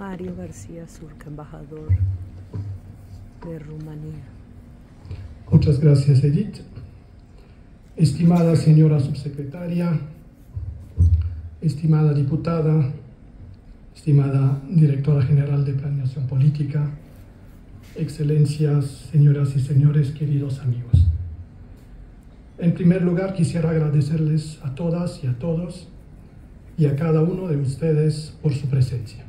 Mario García Surca, embajador de Rumanía. Muchas gracias, Edith. Estimada señora subsecretaria, estimada diputada, estimada directora general de Planeación Política, excelencias, señoras y señores, queridos amigos. En primer lugar, quisiera agradecerles a todas y a todos y a cada uno de ustedes por su presencia.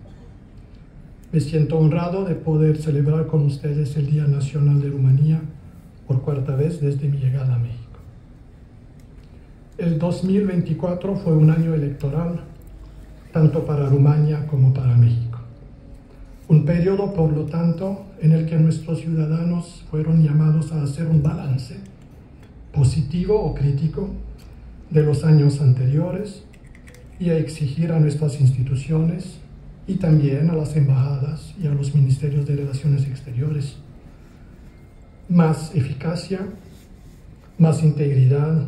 Me siento honrado de poder celebrar con ustedes el Día Nacional de Rumanía por cuarta vez desde mi llegada a México. El 2024 fue un año electoral tanto para Rumania como para México. Un periodo, por lo tanto, en el que nuestros ciudadanos fueron llamados a hacer un balance positivo o crítico de los años anteriores y a exigir a nuestras instituciones y también a las embajadas y a los ministerios de Relaciones Exteriores más eficacia, más integridad,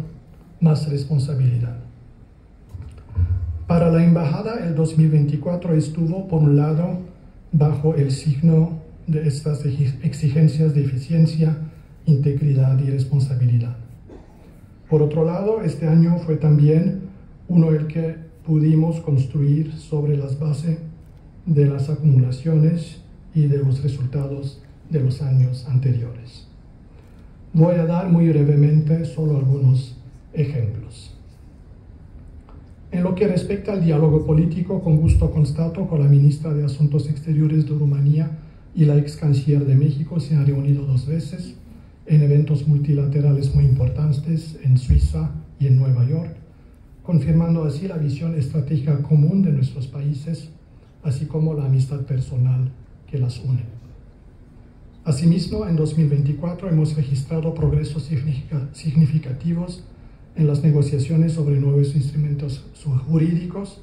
más responsabilidad. Para la embajada el 2024 estuvo, por un lado, bajo el signo de estas exigencias de eficiencia, integridad y responsabilidad. Por otro lado, este año fue también uno el que pudimos construir sobre las bases de las acumulaciones y de los resultados de los años anteriores. Voy a dar muy brevemente solo algunos ejemplos. En lo que respecta al diálogo político, con gusto constato que la ministra de Asuntos Exteriores de Rumanía y la ex canciller de México se han reunido dos veces en eventos multilaterales muy importantes en Suiza y en Nueva York, confirmando así la visión estratégica común de nuestros países, así como la amistad personal que las une. Asimismo, en 2024 hemos registrado progresos significativos en las negociaciones sobre nuevos instrumentos jurídicos,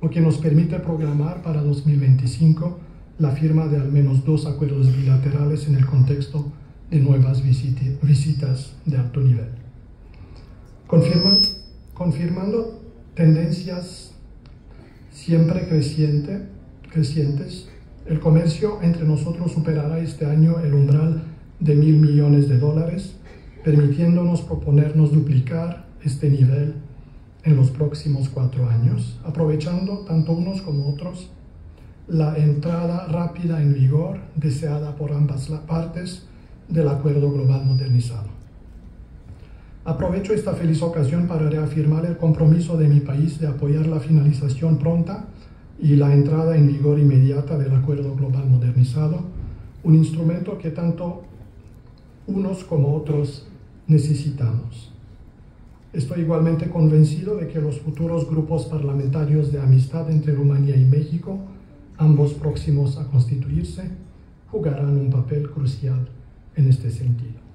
lo que nos permite programar para 2025 la firma de al menos dos acuerdos bilaterales en el contexto de nuevas visitas de alto nivel. confirmando tendencias siempre creciente, crecientes, el comercio entre nosotros superará este año el umbral de mil millones de dólares, permitiéndonos proponernos duplicar este nivel en los próximos cuatro años, aprovechando tanto unos como otros la entrada rápida en vigor deseada por ambas partes del Acuerdo Global Modernizado. Aprovecho esta feliz ocasión para reafirmar el compromiso de mi país de apoyar la finalización pronta y la entrada en vigor inmediata del Acuerdo Global Modernizado, un instrumento que tanto unos como otros necesitamos. Estoy igualmente convencido de que los futuros grupos parlamentarios de amistad entre Rumanía y México, ambos próximos a constituirse, jugarán un papel crucial en este sentido.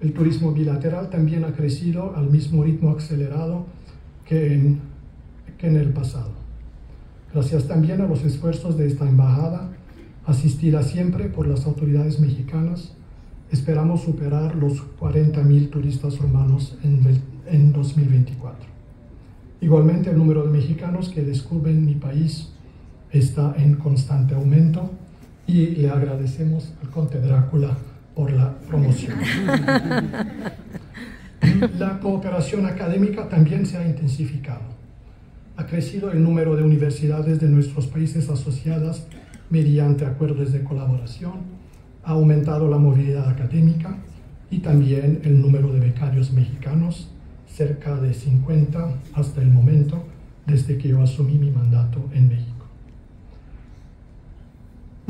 El turismo bilateral también ha crecido al mismo ritmo acelerado que en, que en el pasado. Gracias también a los esfuerzos de esta embajada, asistida siempre por las autoridades mexicanas, esperamos superar los 40.000 turistas romanos en, en 2024. Igualmente, el número de mexicanos que descubren mi país está en constante aumento y le agradecemos al Conte Drácula por la promoción. La cooperación académica también se ha intensificado. Ha crecido el número de universidades de nuestros países asociadas mediante acuerdos de colaboración ha aumentado la movilidad académica y también el número de becarios mexicanos, cerca de 50 hasta el momento desde que yo asumí mi mandato en México.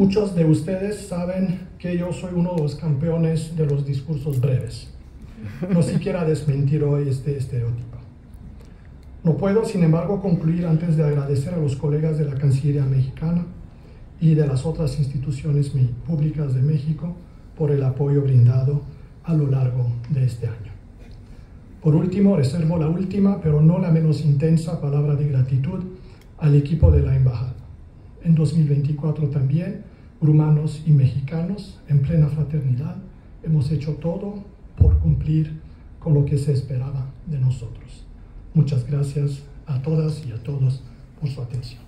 Muchos de ustedes saben que yo soy uno de los campeones de los discursos breves. No siquiera desmentir hoy este estereotipo. No puedo, sin embargo, concluir antes de agradecer a los colegas de la Cancillería mexicana y de las otras instituciones públicas de México por el apoyo brindado a lo largo de este año. Por último, reservo la última, pero no la menos intensa palabra de gratitud al equipo de la Embajada en 2024 también, rumanos y mexicanos, en plena fraternidad, hemos hecho todo por cumplir con lo que se esperaba de nosotros. Muchas gracias a todas y a todos por su atención.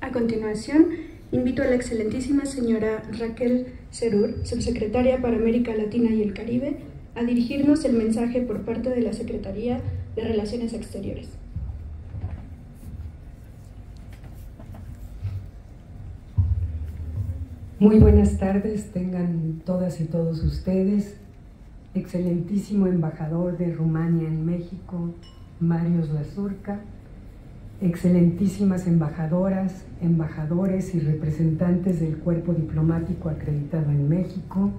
A continuación, invito a la excelentísima señora Raquel Cerur, subsecretaria para América Latina y el Caribe, a dirigirnos el mensaje por parte de la Secretaría de Relaciones Exteriores. Muy buenas tardes, tengan todas y todos ustedes. Excelentísimo embajador de Rumania en México, Marius Lazurka, excelentísimas embajadoras, embajadores y representantes del cuerpo diplomático acreditado en México,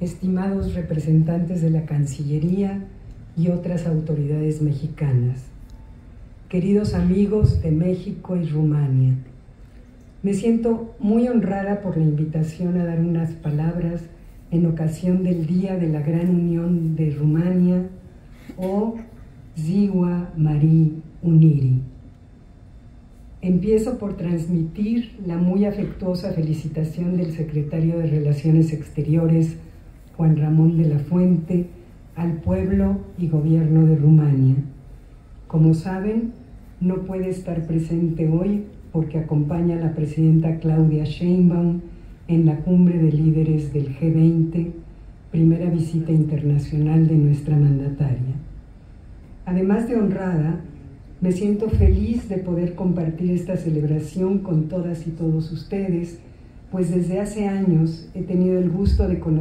estimados representantes de la Cancillería y otras autoridades mexicanas, queridos amigos de México y Rumania. Me siento muy honrada por la invitación a dar unas palabras en ocasión del Día de la Gran Unión de Rumania o Ziwa Mari Uniri. Empiezo por transmitir la muy afectuosa felicitación del secretario de Relaciones Exteriores, Juan Ramón de la Fuente, al pueblo y gobierno de Rumania. Como saben, no puede estar presente hoy porque acompaña a la presidenta Claudia Sheinbaum en la cumbre de líderes del G20, primera visita internacional de nuestra mandataria. Además de honrada, me siento feliz de poder compartir esta celebración con todas y todos ustedes, pues desde hace años he tenido el gusto de conocer